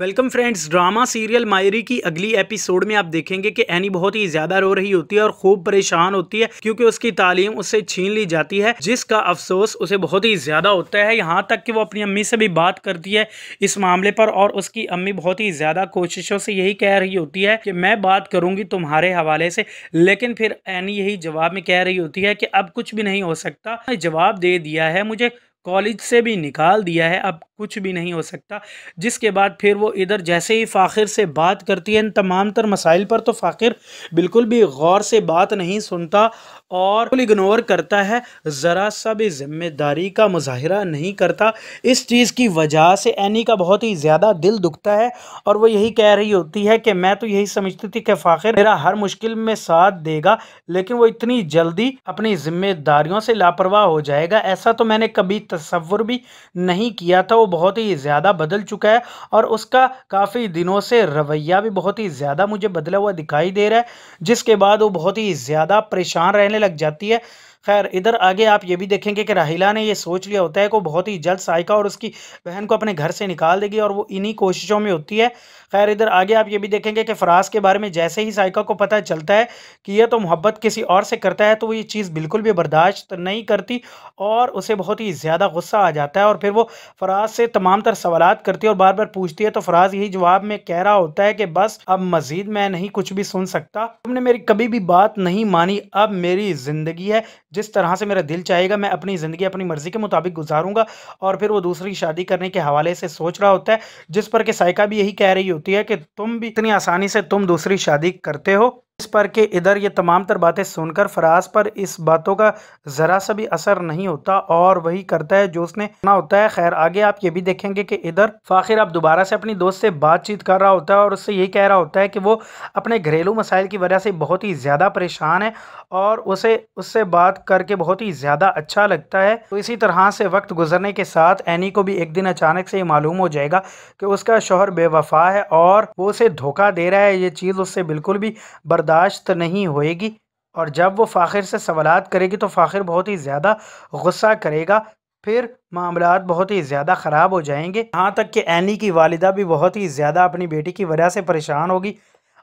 Welcome friends, drama, serial, Mayri की अगली episode में आप देखेंगे कि एनी बहुत ही ज़्यादा रो रही होती है और खूब परेशान होती है क्योंकि उसकी तालीम उससे छीन ली जाती है, जिसका अफसोस उसे बहुत ही ज़्यादा होता है। यहाँ तक कि वो अपनी अम्मी से भी बात करती है इस मामले पर और उसकी अम्मी बहुत ही ज़्यादा कोशिशों से यही कह रही होती है कि मैं बात करूँगी तुम्हारे हवाले से, लेकिन फिर एनी यही जवाब में कह रही होती है कि अब कुछ भी नहीं हो सकता। जवाब दे दिया है मुझे, कॉलेज से भी निकाल दिया है। अब कुछ भी नहीं हो सकता। जिसके बाद फिर वो इधर जैसे ही फ़ाखिर से बात करती है, इन तमाम तर मसाइल पर तो फ़ाखिर बिल्कुल भी गौर से बात नहीं सुनता और इग्नोर करता है। ज़रा सा भी ज़िम्मेदारी का मुजाहरा नहीं करता। इस चीज़ की वजह से एनी का बहुत ही ज़्यादा दिल दुखता है और वो यही कह रही होती है कि मैं तो यही समझती थी कि फ़ाखिर मेरा हर मुश्किल में साथ देगा, लेकिन वो इतनी जल्दी अपनी ज़िम्मेदारियों से लापरवाह हो जाएगा। ऐसा तो मैंने कभी तस्वुर भी नहीं किया था। वो बहुत ही ज़्यादा बदल चुका है और उसका काफ़ी दिनों से रवैया भी बहुत ही ज़्यादा मुझे बदला हुआ दिखाई दे रहा है, जिसके बाद वो बहुत ही ज़्यादा परेशान रहने लग जाती है। खैर, इधर आगे आप ये भी देखेंगे कि राहिला ने ये सोच लिया होता है कि बहुत ही जल्द साइका और उसकी बहन को अपने घर से निकाल देगी और वो इन्हीं कोशिशों में होती है। खैर, इधर आगे आप ये भी देखेंगे कि फराज के बारे में जैसे ही साइका को पता चलता है कि यह तो मोहब्बत किसी और से करता है तो वो ये चीज़ बिल्कुल भी बर्दाश्त नहीं करती और उसे बहुत ही ज़्यादा गुस्सा आ जाता है और फिर वो फराज से तमाम तर सवाल करती है और बार बार पूछती है तो फराज यही जवाब में कह रहा होता है कि बस, अब मज़ीद मैं नहीं कुछ भी सुन सकता। तुमने मेरी कभी भी बात नहीं मानी, अब मेरी ज़िंदगी है जिस तरह से मेरा दिल चाहेगा, मैं अपनी ज़िंदगी, अपनी मर्ज़ी के मुताबिक गुजारूँगा और फिर वो दूसरी शादी करने के हवाले से सोच रहा होता है, जिस पर कि साइका भी यही कह रही होती है कि तुम भी इतनी आसानी से तुम दूसरी शादी करते हो। इस पर के इधर ये तमाम तर बातें सुनकर फराज पर इस बातों का ज़रा सा भी असर नहीं होता और वही करता है जो उसने ना होता है। खैर, आगे आप ये भी देखेंगे कि इधर फ़ाखिर अब दोबारा से अपनी दोस्त से बातचीत कर रहा होता है और उससे यही कह रहा होता है कि वो अपने घरेलू मसाइल की वजह से बहुत ही ज़्यादा परेशान है और उसे, उससे बात करके बहुत ही ज़्यादा अच्छा लगता है। तो इसी तरह से वक्त गुजरने के साथ एनी को भी एक दिन अचानक से ये मालूम हो जाएगा कि उसका शोहर बेवफा है और वो उसे धोखा दे रहा है। ये चीज़ उससे बिल्कुल भी बर्दाश्त नहीं होएगी और जब वो फ़ाखिर से सवाल करेगी तो फ़ाखिर बहुत ही ज़्यादा गुस्सा करेगा, फिर मामला बहुत ही ज़्यादा ख़राब हो जाएँगे। यहाँ तक कि एनी की वालिदा भी बहुत ही ज़्यादा अपनी बेटी की वजह से परेशान होगी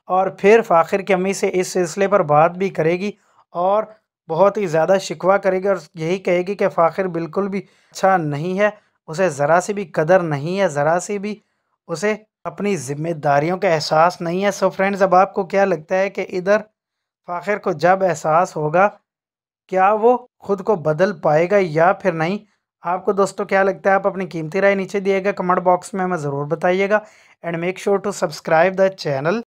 और फिर फ़ाखिर की अम्मी से इस सिलसिले पर बात भी करेगी और बहुत ही ज़्यादा शिकवा करेगी और यही कहेगी कि फ़ाखिर बिल्कुल भी अच्छा नहीं है, उसे ज़रा सी भी कदर नहीं है, ज़रा सी भी उसे अपनी ज़िम्मेदारियों का एहसास नहीं है। सो फ्रेंड्स अब आपको क्या लगता है कि इधर फ़ाखिर को जब एहसास होगा, क्या वो ख़ुद को बदल पाएगा या फिर नहीं? आपको दोस्तों क्या लगता है? आप अपनी कीमती राय नीचे दिएगा कमेंट बॉक्स में हमें ज़रूर बताइएगा। And make sure to subscribe the channel